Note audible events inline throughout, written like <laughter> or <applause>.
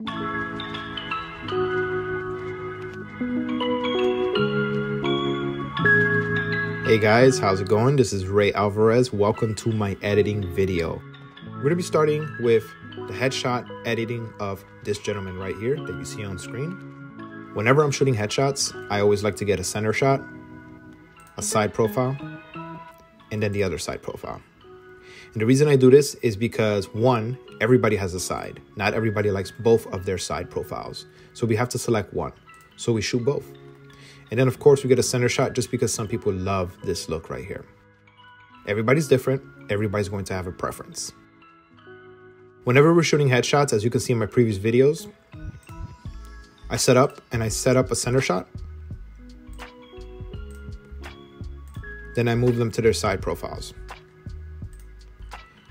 Hey guys, how's it going? This is Ray Alvarez. Welcome to my editing video. We're gonna be starting with the headshot editing of this gentleman right here that you see on screen. Whenever I'm shooting headshots, I always like to get a center shot, a side profile, and then the other side profile. And the reason I do this is because one, everybody has a side. Not everybody likes both of their side profiles. So we have to select one. So we shoot both. And then, of course, we get a center shot just because some people love this look right here. Everybody's different. Everybody's going to have a preference. Whenever we're shooting headshots, as you can see in my previous videos, I set up and I set up a center shot. Then I move them to their side profiles.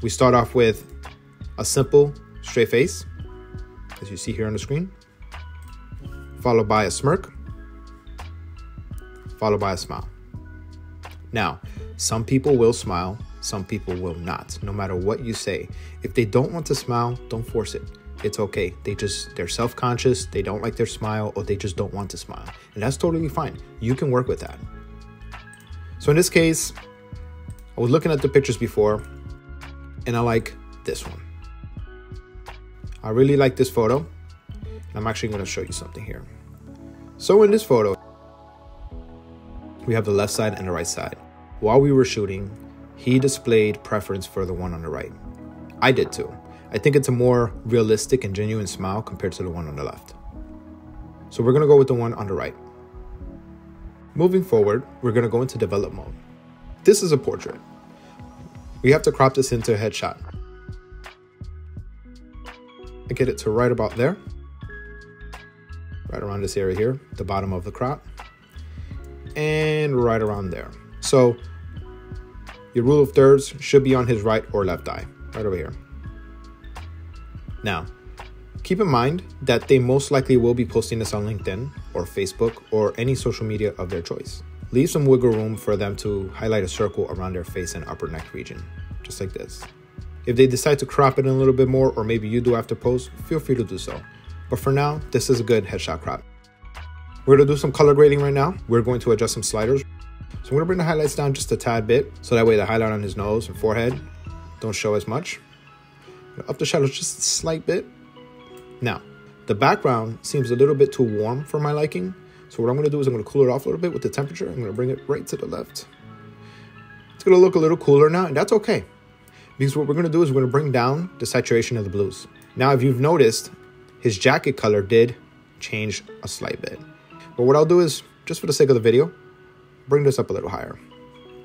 We start off with a simple straight face, as you see here on the screen, followed by a smirk, followed by a smile. Now, some people will smile, some people will not, no matter what you say. If they don't want to smile, don't force it. It's okay. They just, they're self conscious, they don't like their smile, or they just don't want to smile. And that's totally fine. You can work with that. So in this case, I was looking at the pictures before, and I like this one. I really like this photo. I'm actually going to show you something here. So in this photo, we have the left side and the right side. While we were shooting, he displayed preference for the one on the right. I did too. I think it's a more realistic and genuine smile compared to the one on the left. So we're gonna go with the one on the right. Moving forward, we're gonna go into develop mode. This is a portrait. We have to crop this into a headshot. I get it to right about there. Right around this area here, the bottom of the crop and right around there. So your rule of thirds should be on his right or left eye, right over here. Now, keep in mind that they most likely will be posting this on LinkedIn or Facebook or any social media of their choice. Leave some wiggle room for them to highlight a circle around their face and upper neck region, just like this. If they decide to crop it in a little bit more, or maybe you do after post, feel free to do so. But for now, this is a good headshot crop. We're gonna do some color grading right now. We're going to adjust some sliders. So I'm gonna bring the highlights down just a tad bit, so that way the highlight on his nose and forehead don't show as much. Up the shadows just a slight bit. Now, the background seems a little bit too warm for my liking. So what I'm gonna do is I'm gonna cool it off a little bit with the temperature. I'm gonna bring it right to the left. It's gonna look a little cooler now, and that's okay. Because what we're gonna do is we're gonna bring down the saturation of the blues. Now, if you've noticed, his jacket color did change a slight bit. But what I'll do is, just for the sake of the video, bring this up a little higher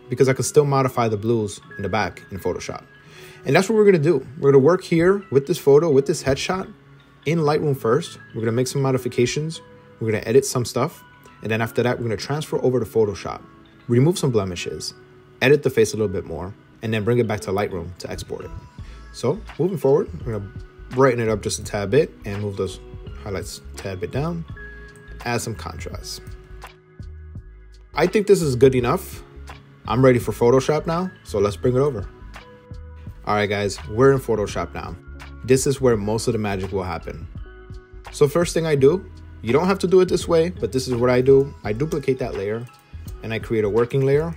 because I can still modify the blues in the back in Photoshop. And that's what we're gonna do. We're gonna work here with this photo, with this headshot in Lightroom first. We're gonna make some modifications. We're gonna edit some stuff. And then after that, we're gonna transfer over to Photoshop, remove some blemishes, edit the face a little bit more, and then bring it back to Lightroom to export it. So moving forward, we're gonna brighten it up just a tad bit and move those highlights a tad bit down add some contrast. I think this is good enough. I'm ready for Photoshop now, so let's bring it over. All right, guys, we're in Photoshop now. This is where most of the magic will happen. So first thing I do, you don't have to do it this way, but this is what I do. I duplicate that layer and I create a working layer.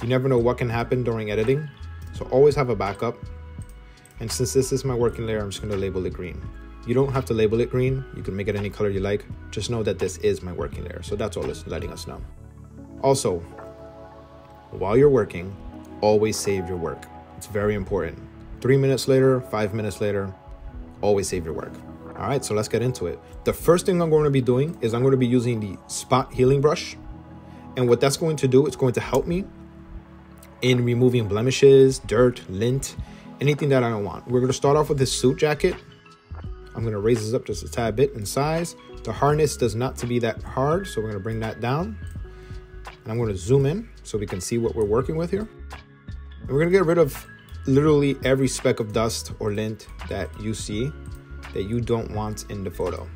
You never know what can happen during editing, so always have a backup. And since this is my working layer, I'm just gonna label it green. You don't have to label it green. You can make it any color you like. Just know that this is my working layer. So that's all it's letting us know. Also, while you're working, always save your work. It's very important. Three minutes later, five minutes later, always save your work. All right, so let's get into it. The first thing I'm going to be doing is I'm going to be using the spot healing brush. And what that's going to do, it's going to help me in removing blemishes, dirt, lint, anything that I don't want. We're gonna start off with this suit jacket. I'm gonna raise this up just a tad bit in size. The hardness does not to be that hard, so we're gonna bring that down. And I'm gonna zoom in so we can see what we're working with here. And we're gonna get rid of literally every speck of dust or lint that you see that you don't want in the photo.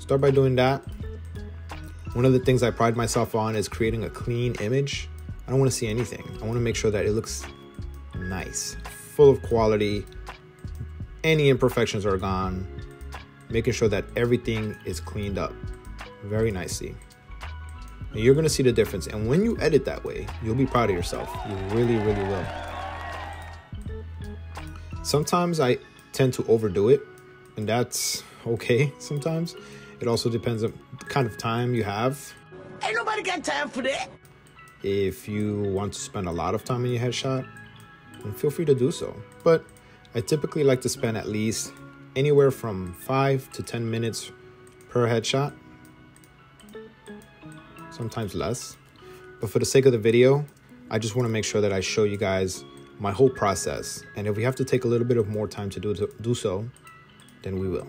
Start by doing that. One of the things I pride myself on is creating a clean image. I don't want to see anything. I want to make sure that it looks nice, full of quality. Any imperfections are gone. Making sure that everything is cleaned up very nicely. And you're to see the difference. And when you edit that way, you'll be proud of yourself. You really, really will. Sometimes I tend to overdo it, and that's okay <laughs> sometimes. It also depends on the kind of time you have. Ain't nobody got time for that. If you want to spend a lot of time in your headshot, then feel free to do so. But I typically like to spend at least anywhere from 5 to 10 minutes per headshot sometimes less. But for the sake of the video, I just want to make sure that I show you guys my whole process. And if we have to take a little bit of more time to do, to do so, then we will.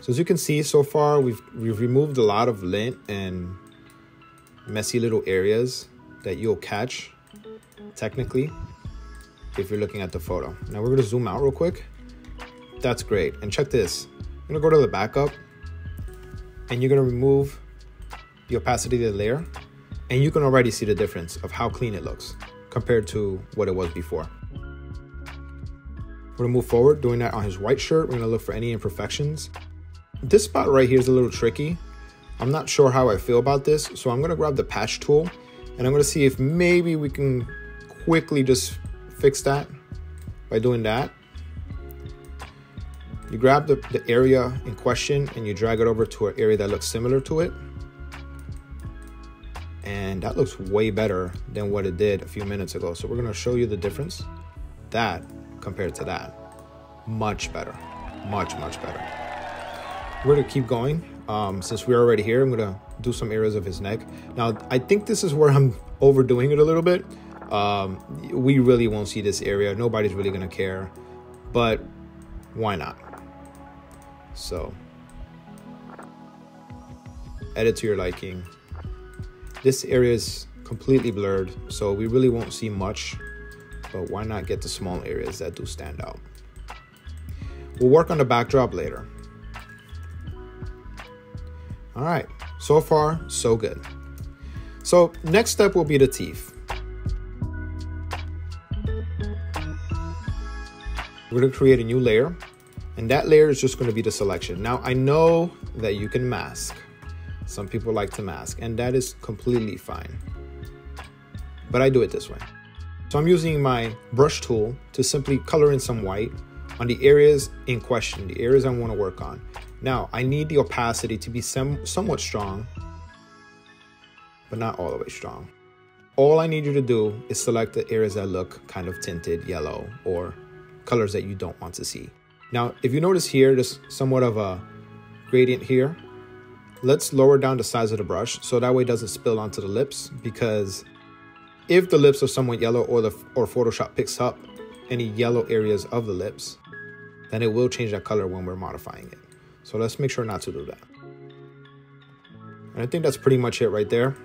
So as you can see so far, we've, we've removed a lot of lint and messy little areas that you'll catch technically if you're looking at the photo. Now we're gonna zoom out real quick. That's great. And check this. I'm gonna go to the backup and you're gonna remove the opacity of the layer and you can already see the difference of how clean it looks compared to what it was before. We're gonna move forward, doing that on his white shirt. We're gonna look for any imperfections. This spot right here is a little tricky. I'm not sure how I feel about this, so I'm gonna grab the patch tool and I'm gonna see if maybe we can quickly just fix that by doing that. You grab the, the area in question and you drag it over to an area that looks similar to it. And that looks way better than what it did a few minutes ago. So we're gonna show you the difference. That compared to that, much better, much, much better. We're gonna keep going. Um, since we're already here, I'm gonna do some areas of his neck. Now, I think this is where I'm overdoing it a little bit. Um, we really won't see this area. Nobody's really gonna care, but why not? So, edit to your liking. This area is completely blurred, so we really won't see much, but why not get the small areas that do stand out? We'll work on the backdrop later. All right, so far, so good. So, next step will be the teeth. We're gonna create a new layer and that layer is just going to be the selection. Now, I know that you can mask. Some people like to mask, and that is completely fine. But I do it this way. So I'm using my brush tool to simply color in some white on the areas in question, the areas I want to work on. Now, I need the opacity to be some, somewhat strong, but not all the way strong. All I need you to do is select the areas that look kind of tinted yellow or colors that you don't want to see. Now, if you notice here, there's somewhat of a gradient here. Let's lower down the size of the brush so that way it doesn't spill onto the lips because if the lips are somewhat yellow or the or Photoshop picks up any yellow areas of the lips, then it will change that color when we're modifying it. So let's make sure not to do that. And I think that's pretty much it right there.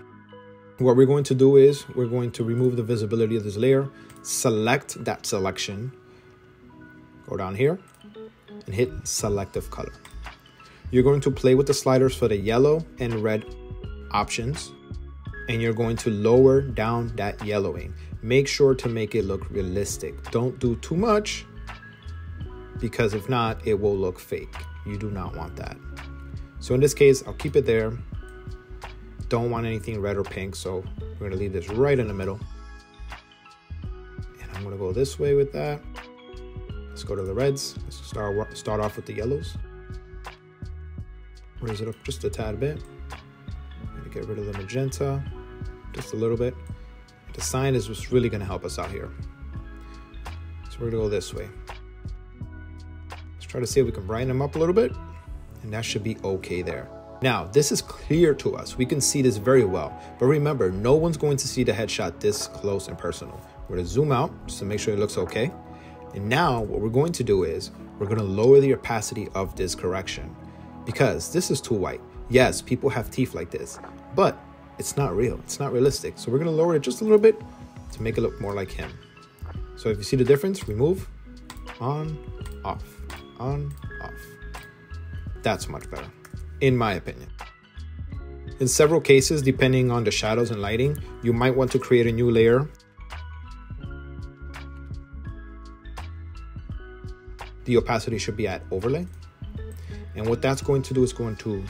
What we're going to do is we're going to remove the visibility of this layer, select that selection, go down here, and hit selective color. You're going to play with the sliders for the yellow and red options and you're going to lower down that yellowing. Make sure to make it look realistic. Don't do too much because if not, it will look fake. You do not want that. So in this case, I'll keep it there. Don't want anything red or pink, so we're gonna leave this right in the middle. And I'm gonna go this way with that. Let's go to the reds. Let's start, start off with the yellows. Raise it up just a tad bit. get rid of the magenta just a little bit. The cyan is what's really gonna help us out here. So we're gonna go this way. Let's try to see if we can brighten them up a little bit and that should be okay there. Now, this is clear to us. We can see this very well. But remember, no one's going to see the headshot this close and personal. We're gonna zoom out just to make sure it looks okay. And now what we're going to do is we're going to lower the opacity of this correction because this is too white. Yes, people have teeth like this, but it's not real. It's not realistic. So we're going to lower it just a little bit to make it look more like him. So if you see the difference, remove, on, off, on, off. That's much better. in my opinion. In several cases, depending on the shadows and lighting, you might want to create a new layer. The opacity should be at overlay. And what that's going to do is going to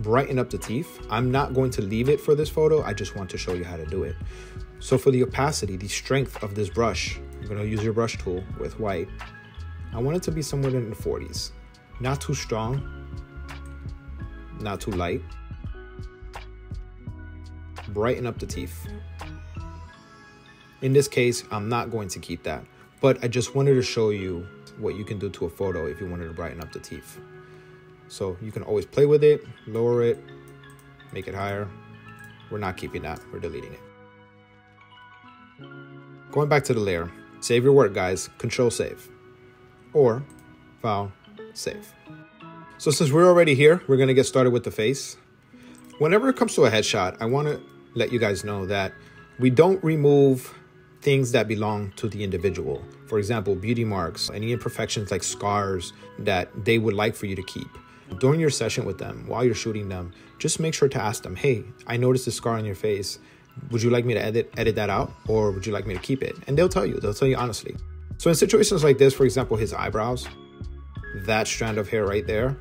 brighten up the teeth. I'm not going to leave it for this photo. I just want to show you how to do it. So for the opacity, the strength of this brush, you're gonna use your brush tool with white. I want it to be somewhere in the 40s. Not too strong, not too light. Brighten up the teeth. In this case, I'm not going to keep that, but I just wanted to show you what you can do to a photo if you wanted to brighten up the teeth. So you can always play with it, lower it, make it higher. We're not keeping that, we're deleting it. Going back to the layer, save your work guys, control save. Or file, save. So since we're already here, we're gonna get started with the face. Whenever it comes to a headshot, I wanna let you guys know that we don't remove things that belong to the individual. For example, beauty marks, any imperfections like scars that they would like for you to keep. During your session with them, while you're shooting them, just make sure to ask them, hey, I noticed a scar on your face. Would you like me to edit edit that out or would you like me to keep it? And they'll tell you, they'll tell you honestly. So in situations like this, for example, his eyebrows, that strand of hair right there,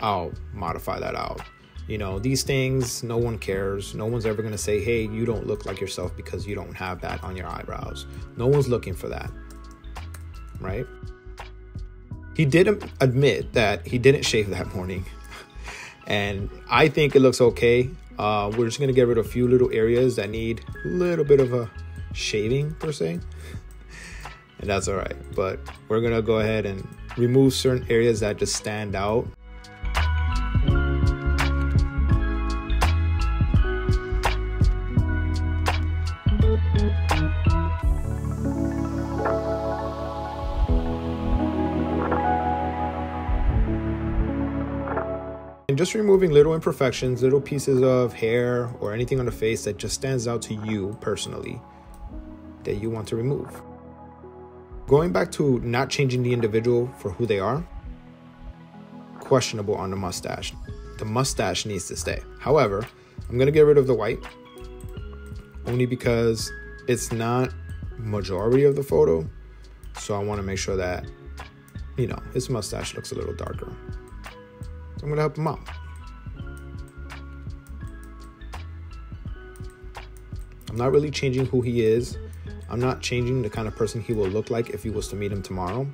I'll modify that out. You know, these things, no one cares. No one's ever gonna say, hey, you don't look like yourself because you don't have that on your eyebrows. No one's looking for that, right? He did admit that he didn't shave that morning. <laughs> and I think it looks okay. Uh, we're just gonna get rid of a few little areas that need a little bit of a shaving per se. <laughs> and that's all right. But we're gonna go ahead and remove certain areas that just stand out just removing little imperfections, little pieces of hair or anything on the face that just stands out to you personally that you want to remove. Going back to not changing the individual for who they are, questionable on the mustache. The mustache needs to stay. However, I'm going to get rid of the white only because it's not majority of the photo. So I want to make sure that, you know, his mustache looks a little darker. So I'm going to help him out. I'm not really changing who he is. I'm not changing the kind of person he will look like if he was to meet him tomorrow.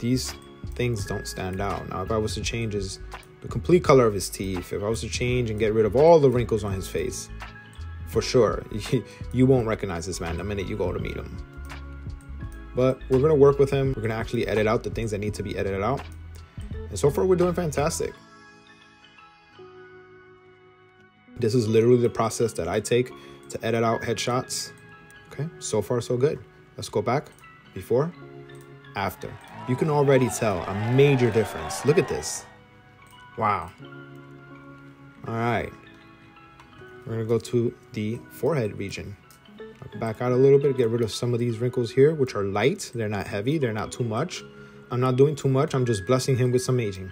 These things don't stand out. Now, if I was to change his the complete color of his teeth, if I was to change and get rid of all the wrinkles on his face, for sure, <laughs> you won't recognize this man the minute you go to meet him. But we're gonna work with him. We're gonna actually edit out the things that need to be edited out. And so far, we're doing fantastic. This is literally the process that I take to edit out headshots. Okay, so far so good. Let's go back. Before, after. You can already tell a major difference. Look at this. Wow. All right. We're gonna go to the forehead region. Back out a little bit, get rid of some of these wrinkles here, which are light. They're not heavy, they're not too much. I'm not doing too much. I'm just blessing him with some aging,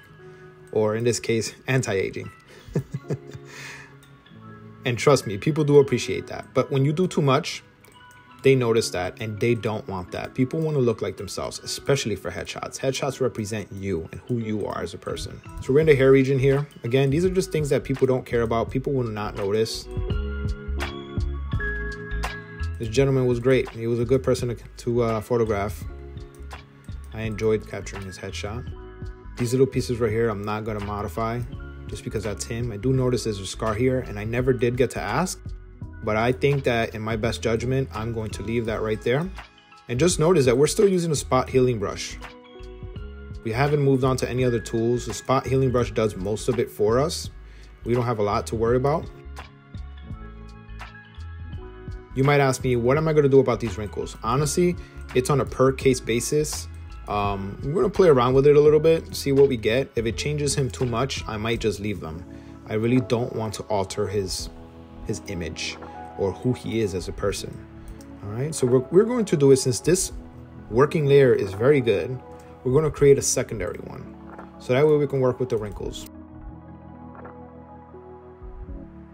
or in this case, anti aging. <laughs> and trust me, people do appreciate that. But when you do too much, they notice that and they don't want that. People want to look like themselves, especially for headshots. Headshots represent you and who you are as a person. So we're in the hair region here. Again, these are just things that people don't care about. People will not notice. This gentleman was great. He was a good person to, to uh, photograph. I enjoyed capturing his headshot. These little pieces right here, I'm not gonna modify just because that's him. I do notice there's a scar here and I never did get to ask, but I think that in my best judgment, I'm going to leave that right there. And just notice that we're still using a spot healing brush. We haven't moved on to any other tools. The spot healing brush does most of it for us. We don't have a lot to worry about. You might ask me, what am I gonna do about these wrinkles? Honestly, it's on a per case basis. Um, we're gonna play around with it a little bit, see what we get. If it changes him too much, I might just leave them. I really don't want to alter his his image or who he is as a person. All right, so we're, we're going to do it since this working layer is very good. we're going to create a secondary one. So that way we can work with the wrinkles.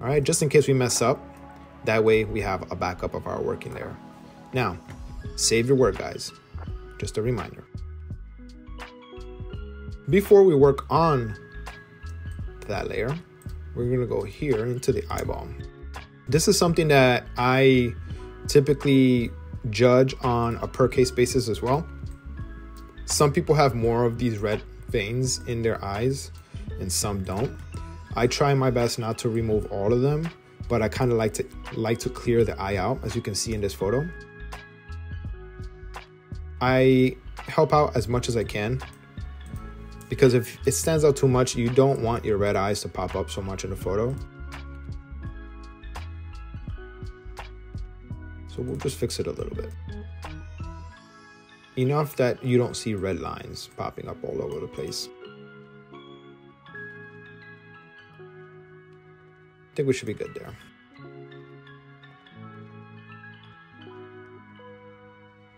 All right, just in case we mess up, that way we have a backup of our working layer. Now, save your work, guys. Just a reminder. Before we work on that layer, we're gonna go here into the eyeball. This is something that I typically judge on a per case basis as well. Some people have more of these red veins in their eyes and some don't. I try my best not to remove all of them, but I kind of like to like to clear the eye out as you can see in this photo. I help out as much as I can because if it stands out too much, you don't want your red eyes to pop up so much in the photo. So we'll just fix it a little bit. Enough that you don't see red lines popping up all over the place. I think we should be good there.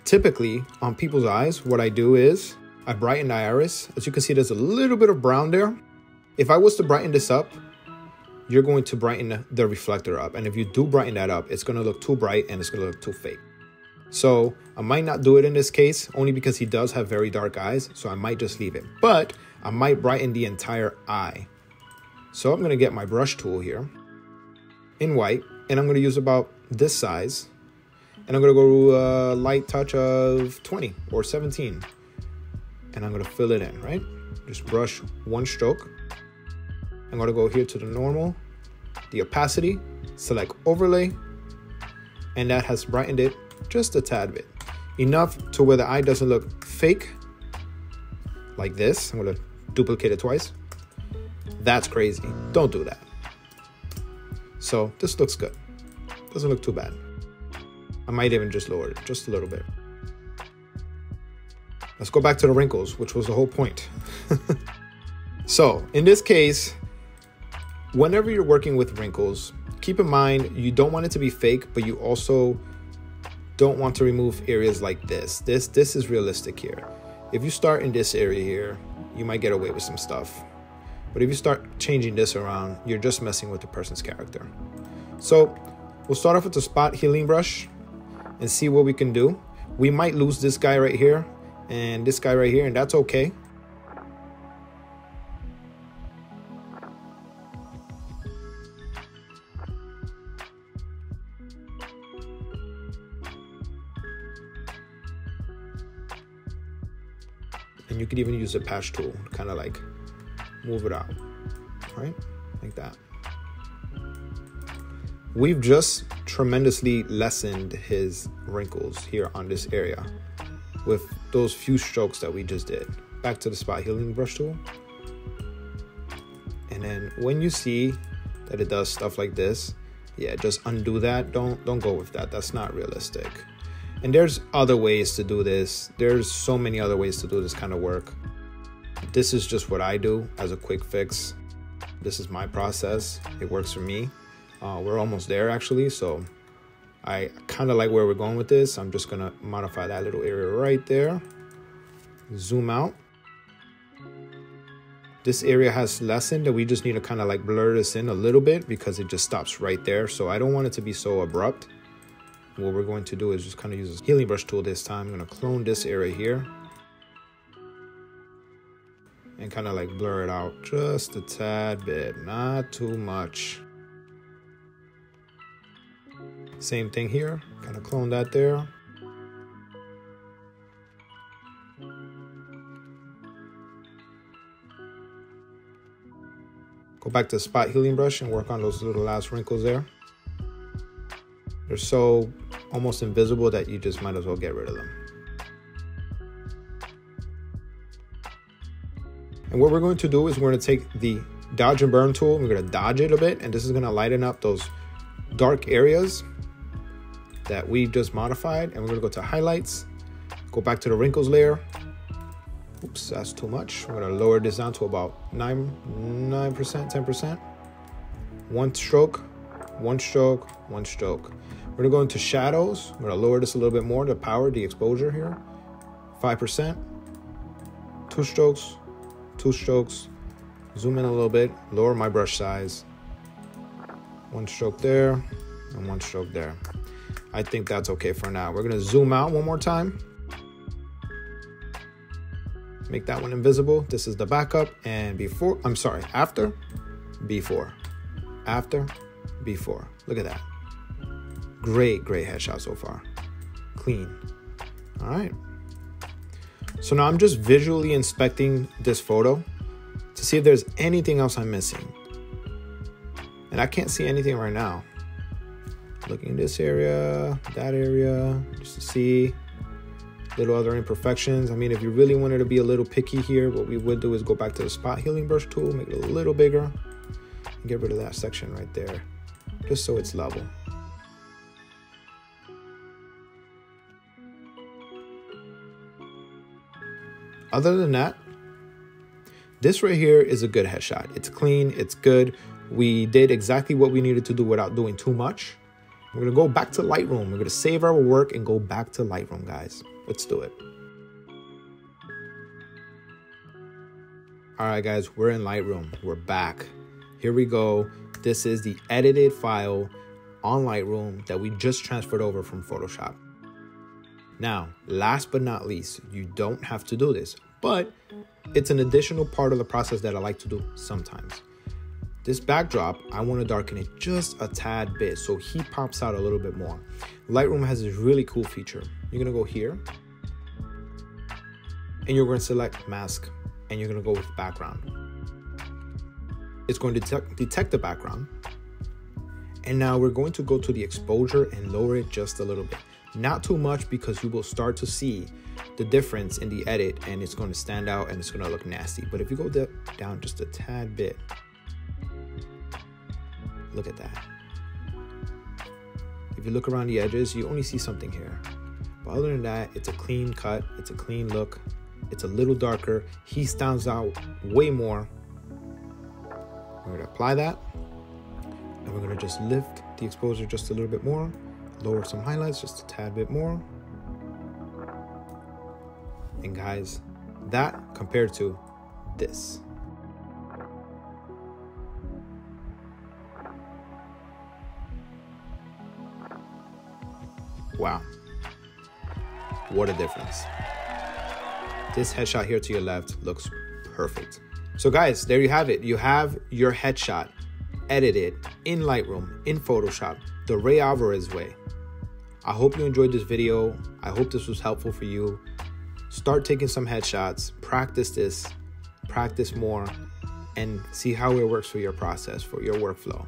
Typically, on people's eyes, what I do is I brighten the iris. As you can see, there's a little bit of brown there. If I was to brighten this up, you're going to brighten the reflector up. And if you do brighten that up, it's gonna look too bright and it's gonna look too fake. So I might not do it in this case, only because he does have very dark eyes. So I might just leave it, but I might brighten the entire eye. So I'm gonna get my brush tool here in white, and I'm gonna use about this size. And I'm gonna go a light touch of 20 or 17. And I'm gonna fill it in, right? Just brush one stroke I'm gonna go here to the normal, the opacity, select overlay, and that has brightened it just a tad bit. Enough to where the eye doesn't look fake, like this. I'm gonna duplicate it twice. That's crazy. Don't do that. So this looks good. Doesn't look too bad. I might even just lower it just a little bit. Let's go back to the wrinkles, which was the whole point. <laughs> so in this case, Whenever you're working with wrinkles, keep in mind you don't want it to be fake, but you also don't want to remove areas like this. This this is realistic here. If you start in this area here, you might get away with some stuff. But if you start changing this around, you're just messing with the person's character. So we'll start off with the spot healing brush and see what we can do. We might lose this guy right here and this guy right here, and that's okay. and you could even use a patch tool to kind of like move it out right? Like that. We've just tremendously lessened his wrinkles here on this area with those few strokes that we just did back to the spot healing brush tool and then when you see that it does stuff like this yeah just undo that don't don't go with that that's not realistic and there's other ways to do this. There's so many other ways to do this kind of work. This is just what I do as a quick fix. This is my process. It works for me. Uh, we're almost there actually, so I kind of like where we're going with this. I'm just gonna modify that little area right there. Zoom out. This area has lessened and we just need to kind of like blur this in a little bit because it just stops right there. So I don't want it to be so abrupt. What we're going to do is just kind of use a healing brush tool this time. I'm going to clone this area here and kind of like blur it out just a tad bit, not too much. Same thing here, kind of clone that there. Go back to the spot healing brush and work on those little last wrinkles there. They're so almost invisible that you just might as well get rid of them. And what we're going to do is we're going to take the dodge and burn tool, we're going to dodge it a bit, and this is going to lighten up those dark areas that we've just modified. And we're to go to highlights, go back to the wrinkles layer. Oops, that's too much. We're to lower this down to about 9, 9%, 10%. One stroke, one stroke, one stroke. We're gonna go into shadows. I'm gonna lower this a little bit more to power the exposure here. 5%. two strokes, two strokes, zoom in a little bit, lower my brush size. One stroke there and one stroke there. I think that's okay for now. We're gonna zoom out one more time. Make that one invisible. This is the backup and before, I'm sorry, after, before, after, before. Look at that. Great, great headshot so far. Clean. All right. So now I'm just visually inspecting this photo to see if there's anything else I'm missing. And I can't see anything right now. Looking in this area, that area, just to see little other imperfections. I mean, if you really wanted to be a little picky here, what we would do is go back to the spot healing brush tool, make it a little bigger, and get rid of that section right there, just so it's level. Other than that, this right here is a good headshot. It's clean, it's good. We did exactly what we needed to do without doing too much. We're gonna go back to Lightroom. We're gonna save our work and go back to Lightroom, guys. Let's do it. All right, guys, we're in Lightroom. We're back. Here we go. This is the edited file on Lightroom that we just transferred over from Photoshop. Now, last but not least, you don't have to do this, but it's an additional part of the process that I like to do sometimes. This backdrop, I want to darken it just a tad bit so he pops out a little bit more. Lightroom has this really cool feature. You're going to go here and you're going to select mask and you're going to go with background. It's going to detect, detect the background. And now we're going to go to the exposure and lower it just a little bit. Not too much because you will start to see the difference in the edit and it's going to stand out and it's going to look nasty. But if you go down just a tad bit, look at that. If you look around the edges, you only see something here. But other than that, it's a clean cut, it's a clean look, it's a little darker. He stands out way more. We're gonna apply that and we're gonna just lift the exposure just a little bit more lower some highlights just a tad bit more. And guys, that compared to this. Wow. What a difference. This headshot here to your left looks perfect. So guys, there you have it. You have your headshot edited in Lightroom, in Photoshop, the Ray Alvarez way. I hope you enjoyed this video. I hope this was helpful for you. Start taking some headshots, practice this, practice more, and see how it works for your process, for your workflow.